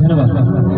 धन्यवाद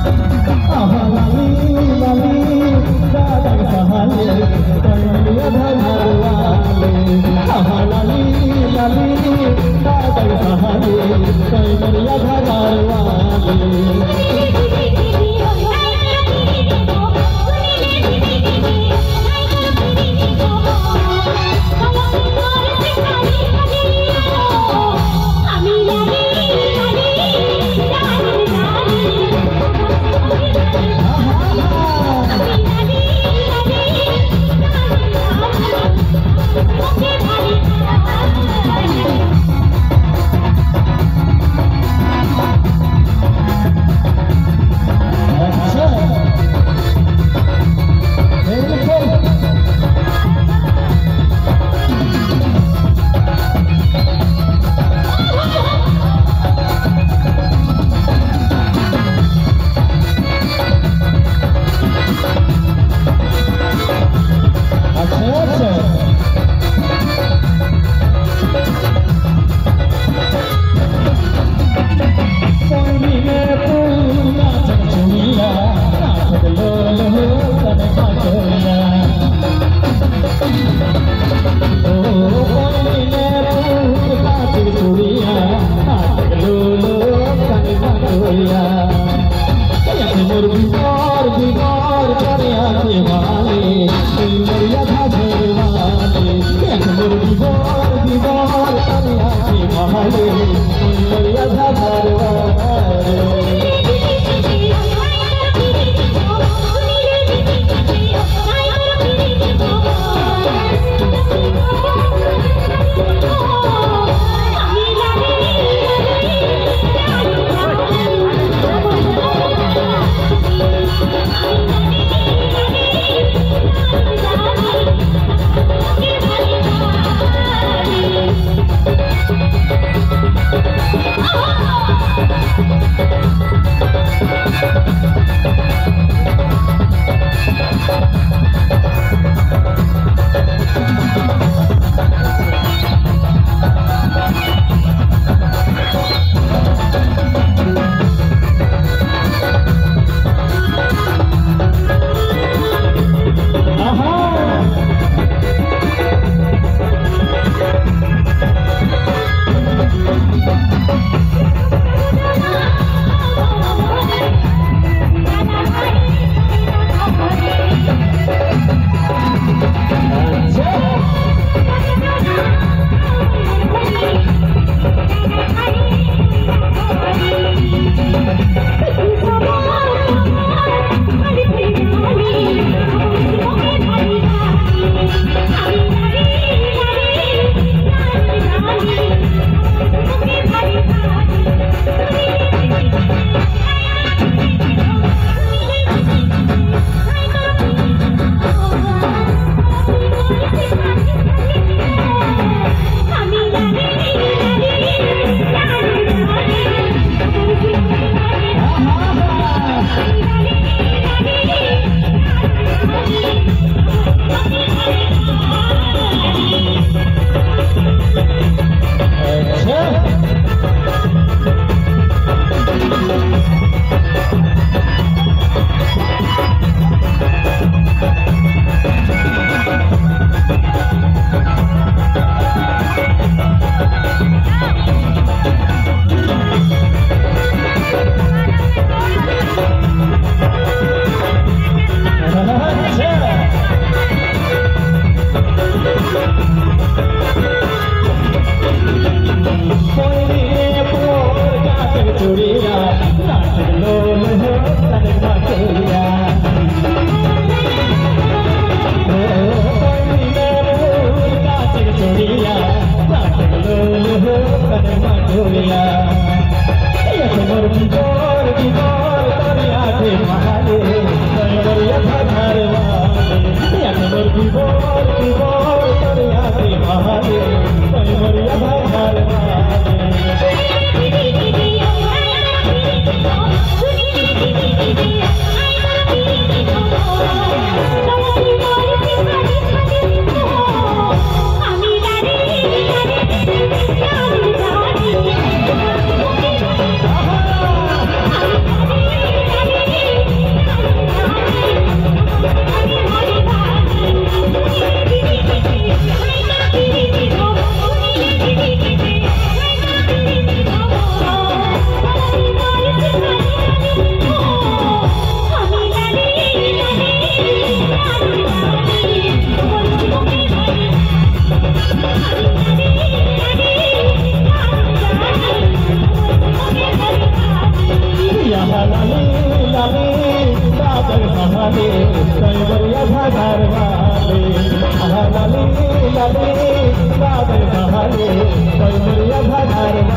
Thank you.